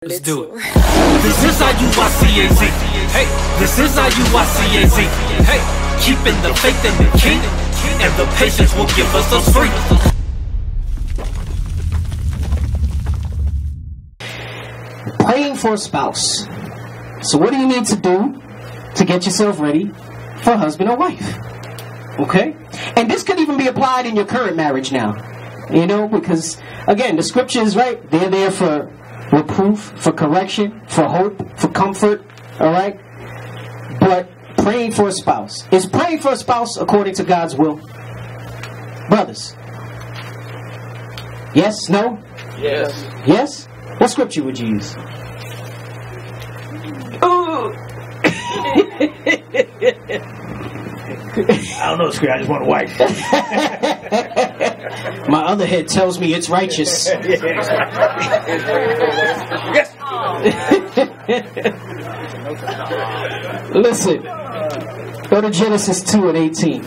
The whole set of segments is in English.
Let's do it. This is IUICAZ. Hey, this is IUICAZ. Hey, keeping the faith in the king, and the patience will give us the strength. Praying for a spouse. So, what do you need to do to get yourself ready for husband or wife? Okay? And this could even be applied in your current marriage now. You know, because, again, the scriptures, right? They're there for reproof, for correction, for hope, for comfort. All right? But praying for a spouse. Is praying for a spouse according to God's will? Brothers. Yes? No? Yes. Yes? What scripture would you use? Ooh. I don't know, Screen. I just want a wife. My other head tells me it's righteous. Listen, go to Genesis 2 and 18.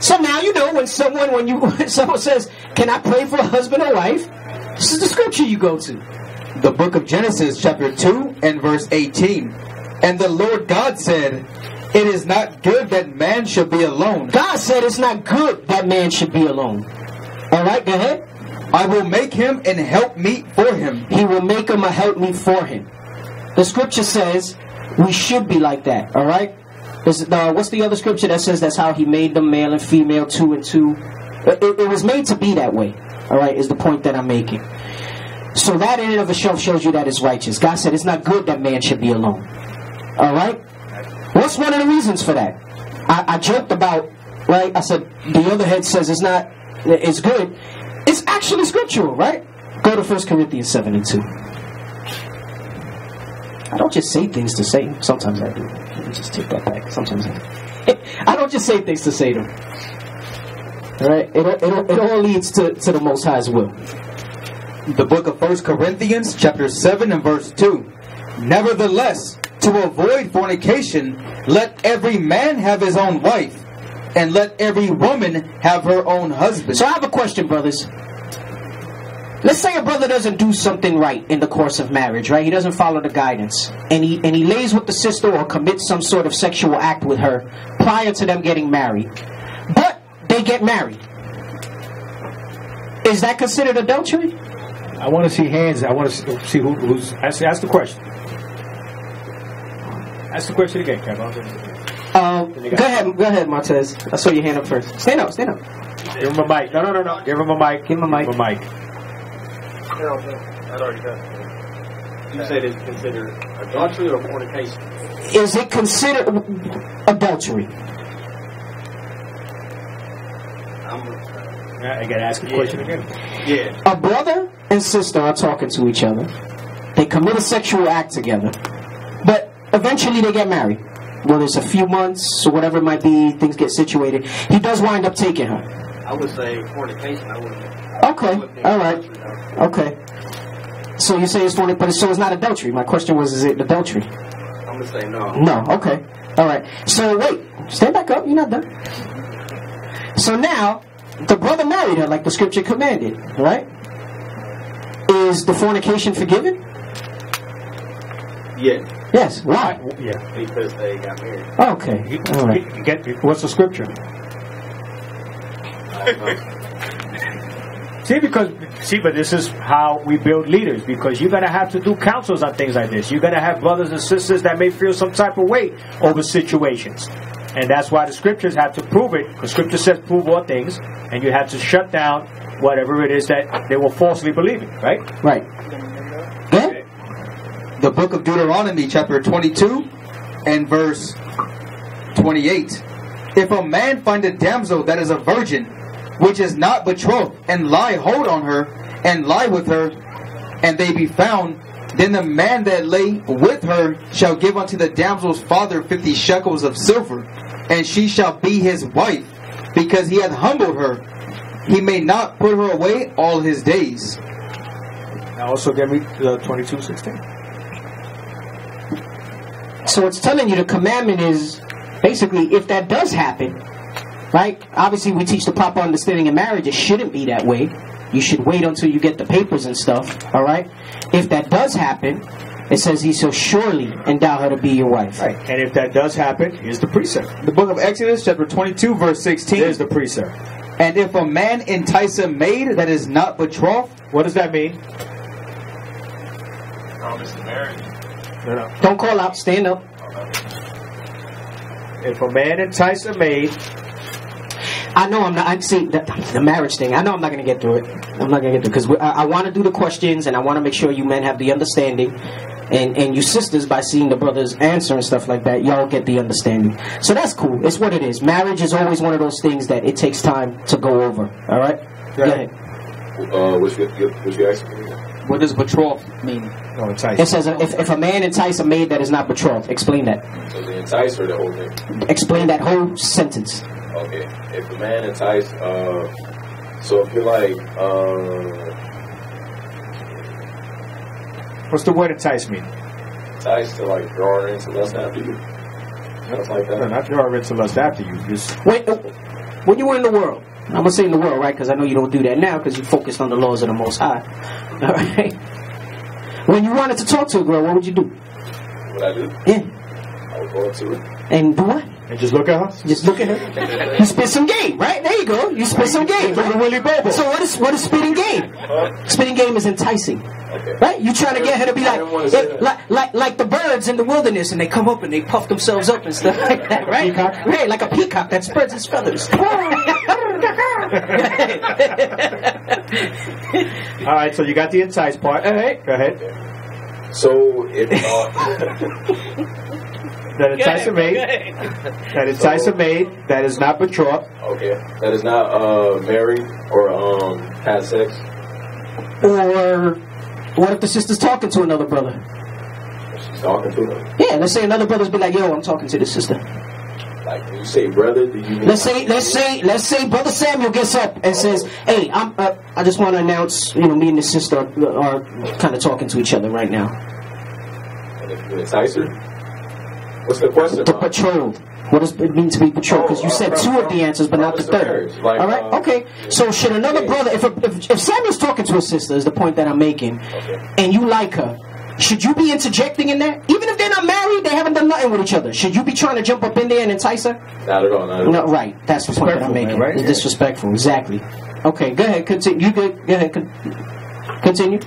So now you know when someone when you when someone says, "Can I pray for a husband or wife?" This is the scripture you go to. the book of Genesis, chapter 2, and verse 18. And the Lord God said, It is not good that man should be alone. God said it's not good that man should be alone. All right, go ahead. I will make him an helpmeet for him. He will make him a helpmeet for him. The scripture says we should be like that. All right. Uh, what's the other scripture that says that's how he made them male and female, two and two? It, it- it was made to be that way. All right, is the point that I'm making. So that in and of itself shows you that it's righteous. God said it's not good that man should be alone. All right. What's one of the reasons for that? I, I joked about right. I said the other head says it's not. It's good. It's actually scriptural, right? Go to 1 Corinthians seven and two. I don't just say things to say. Sometimes I do. Let me just take that back. Sometimes I do. I don't just say things to say them. All right. It, it, it all leads to, to the Most High's will. The book of First Corinthians, chapter 7, and verse 2. Nevertheless, to avoid fornication, let every man have his own wife, and let every woman have her own husband. So I have a question, brothers. Let's say a brother doesn't do something right in the course of marriage, right? He doesn't follow the guidance, and he and he lays with the sister or commits some sort of sexual act with her prior to them getting married, but they get married. Is that considered adultery? I want to see hands. I want to see who, who's. Ask, ask the question. Ask the question again, Kevin. Um, go ahead, go ahead, Martez. I saw your hand up first. Stand up, stand up. Give him a mic. No, no, no, no. Give him a mic. Give him a mic. Give him a mic. That already done. You said it's considered adultery or fornication? Is it considered adultery? I'm, got to ask the question again. yeah. A brother and sister are talking to each other. They commit a sexual act together, but eventually they get married. Whether it's a few months or whatever it might be, things get situated. He does wind up taking her. I would say fornication. I wouldn't. Okay, all right, okay. So you say it's fornication, but it's, so it's not adultery. My question was, is it adultery? I'm gonna say no. No. Okay. All right. So wait, stand back up. You're not done. So now, the brother married her like the scripture commanded, right? Is the fornication forgiven? Yeah, Yes. Why? Yeah. because they got married. Okay. All right. Get, get, what's the scripture? I don't know. See, because see, but this is how we build leaders. Because you're gonna have to do counsels on things like this. You're gonna have brothers and sisters that may feel some type of weight over situations, and that's why the scriptures have to prove it. Because scripture says prove all things, and you have to shut down whatever it is that they were falsely believing. Right? Right. The book of Deuteronomy, chapter 22, and verse 28. If a man find a damsel that is a virgin, which is not betrothed, and lie hold on her, and lie with her, and they be found, then the man that lay with her shall give unto the damsel's father fifty shekels of silver, and she shall be his wife, because he hath humbled her. He may not put her away all his days. Now also give me the twenty-two sixteen. So it's telling you the commandment is basically if that does happen, right? Obviously, we teach the proper understanding in marriage. It shouldn't be that way. You should wait until you get the papers and stuff. All right. If that does happen, it says he shall surely endow her to be your wife. Right. And if that does happen, here's the precept. The book of Exodus, chapter 22, verse 16. Here's the precept. And if a man entice a maid that is not betrothed, What does that mean? Promise to marriage. No, no. Don't call out. Stand up. If a man entice a maid, I know I'm not. I see the, the marriage thing. I know I'm not going to get through it. I'm not going to get through because I, I want to do the questions and I want to make sure you men have the understanding, and and you sisters by seeing the brothers answer and stuff like that, y'all get the understanding. So that's cool. It's what it is. Marriage is always one of those things that it takes time to go over. All right. Go Right. ahead. Uh, which you, which you asking me? What does betrothed mean? no entice. It says if, if a man entice a maid that is not betrothed, explain that. So the entice or the whole thing? Explain that whole sentence. Okay. If a man entice, uh, so if you're like, uh, What's the word entice mean? entice to like draw her into lust after you, stuff like that. No, that. not draw her into lust after you. Just When, when you were in the world, I'm gonna say in the world, right? Because I know you don't do that now because you focused on the laws of the Most High. All right. When you wanted to talk to a girl, what would you do? What I do, Yeah, I would go up to her. and do what? and just look at her. Just look at her. You spit some game, right? There you go. You spit some game. Look at Willie Bobo. So what is what is spitting game? Spitting game is enticing. Okay. Right? You trying to get her to be like, wanna it- like, like, like the birds in the wilderness, and they come up and they puff themselves up and stuff like that, right? Peacock? Right, like a peacock that spreads its feathers. All right, so you got the entice part. All right, go ahead. So if uh, That entice a maid. That entice a maid that is not betrothed. okay, that is not uh married or um had sex, Or what if the sister's talking to another brother? she's talking to him. Yeah, let's say another brother's be like, "Yo, I'm talking to the sister." Like you say brother, do you mean? Let's say, let's say, let's say, brother Samuel gets up and says, "Hey, I'm, uh, I just want to announce, you know, me and the sister are, are kind of talking to each other right now." And if you entice her, what's the question? The betrothed. What does it mean to be betrothed? Because you said two of the answers, but not the third. All right, uh, okay. So should another brother, if, if if Samuel's talking to his sister, is the point that I'm making, and you like her, should you be interjecting in that? Even if they're not married, they haven't done nothing with each other. Should you be trying to jump up in there and entice her? Not at all. Not at all. No, right. That's the point that I'm making. man, right? It's disrespectful. Exactly. Okay, go ahead. Continue. You good? Go ahead. Continue.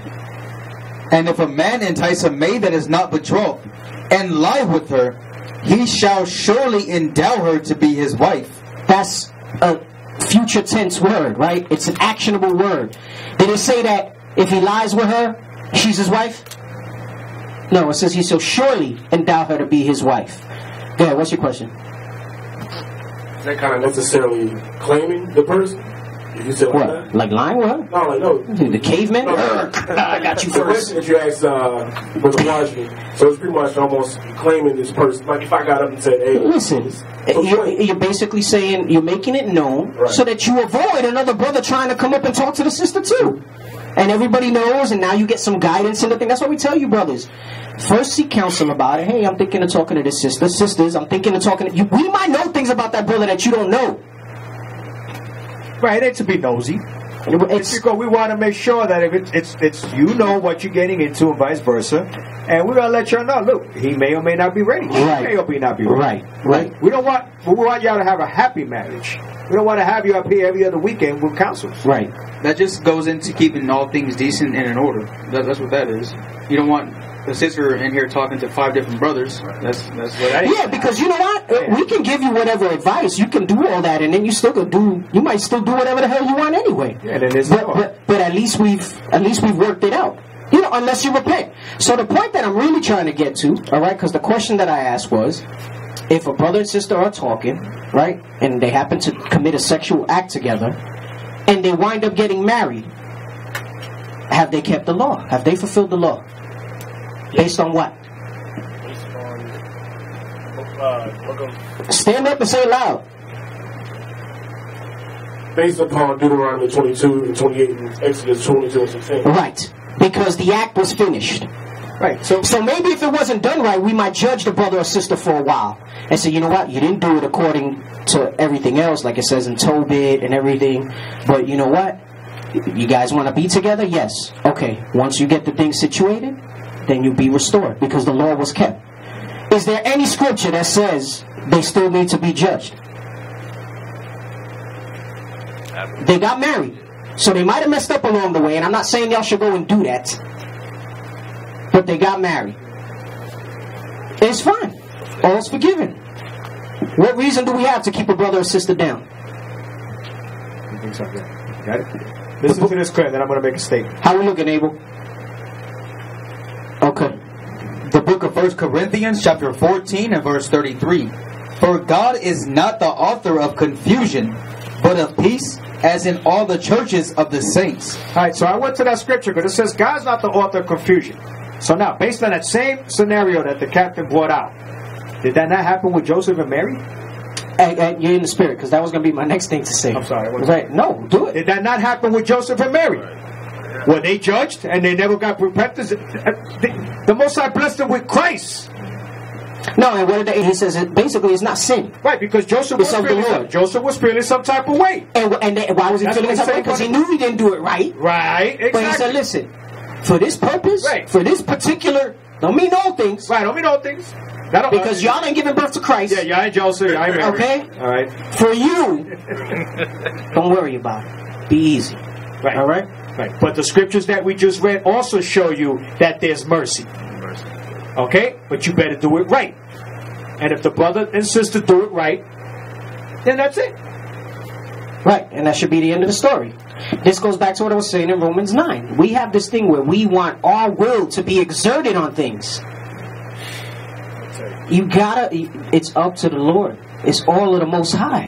And if a man entice a maid that is not betrothed and lie with her, he shall surely endow her to be his wife. That's a future tense word, right? It's an actionable word. Did it say that if he lies with her, she's his wife? No, it says he shall surely endow her to be his wife. Go ahead. What's your question? Is that kind of necessarily claiming the person? You said like What? that? Like lying with her? No, like no. The caveman? No, I got you The first. question that you asked uh, Brother Washington, so it's pretty much almost claiming this person. Like if I got up and said, "Hey, Listen, you're, you're basically saying you're making it known Right. so that you avoid another brother trying to come up and talk to the sister too. And everybody knows, and now you get some guidance and the thing. That's what we tell you, brothers. First, seek counsel about it. Hey, I'm thinking of talking to this sister. Sisters, I'm thinking of talking to you. We might know things about that brother that you don't know. Right, it's to be nosy. It's, Because we want to make sure that if it's, it's it's you know what you're getting into and vice versa, and we're gonna let y'all know. Look, he may or may not be ready. She Right. may or may not be ready. Right, right. We don't want we want y'all to have a happy marriage. We don't want to have you up here every other weekend with counsels. right. That just goes into keeping all things decent and in order. That, that's what that is. You don't want a sister in here talking to five different brothers. That's that's what is. Yeah, because you know what? Uh, We can give you whatever advice. You can do all that, and then you still could do. You might still do whatever the hell you want anyway. Yeah, then it's but, but but at least we've at least we've worked it out. You know, unless you repent. So the point that I'm really trying to get to, all right, because the question that I asked was, if a brother and sister are talking, right, and they happen to commit a sexual act together, and they wind up getting married, have they kept the law? Have they fulfilled the law? Based on what? Based on uh, book of Stand up and say it loud. based upon Deuteronomy 22 and 28 and Exodus 22 and 16. Right. Because the act was finished. Right. So So maybe if it wasn't done right, we might judge the brother or sister for a while and say, you know what, you didn't do it according to everything else, like it says in Tobit and everything. But you know what? You guys want to be together? Yes. Okay. Once you get the thing situated, then you'll be restored because the law was kept. Is there any scripture that says they still need to be judged? They got married. So they might have messed up along the way, and I'm not saying y'all should go and do that. But they got married. It's fine. All's forgiven. What reason do we have to keep a brother or sister down? You think so? Yeah. Got it? Listen to this clip, then I'm going to make a statement. How we looking, Abel? Okay. The book of First Corinthians, chapter 14 and verse 33. For God is not the author of confusion, but of peace, as in all the churches of the saints. All right, so I went to that scripture because it says God's not the author of confusion. So now, based on that same scenario that the captain brought out, did that not happen with Joseph and Mary? Hey, hey, you're in the spirit, because that was going to be my next thing to say. I'm sorry, Right. No, do it. Did that not happen with Joseph and Mary? Were they judged and they never got repentance? Uh, the, the Most High blessed them with Christ. No, and what they, he says, it, basically, it's not sin. Right, because Joseph was of the feeling Lord. some, Joseph was feeling some type of way. And, and they, why was he That's feeling some way? Because he knew he didn't do it right. Right, exactly. But he said, listen, for this purpose, Right. for this particular, don't mean all things, Right, don't mean all things. Because y'all ain't giving birth to Christ. Yeah, y'all ain't Joseph, y'all ain't Mary. Okay. All right. For you, don't worry about it. Be easy. Right. All right? Right. But the scriptures that we just read also show you that there's mercy. Okay? But you better do it right. And if the brother and sister do it right, then that's it. Right, and that should be the end of the story. This goes back to what I was saying in Romans 9. We have this thing where we want our will to be exerted on things. You gotta, it's up to the Lord. It's all of the Most High.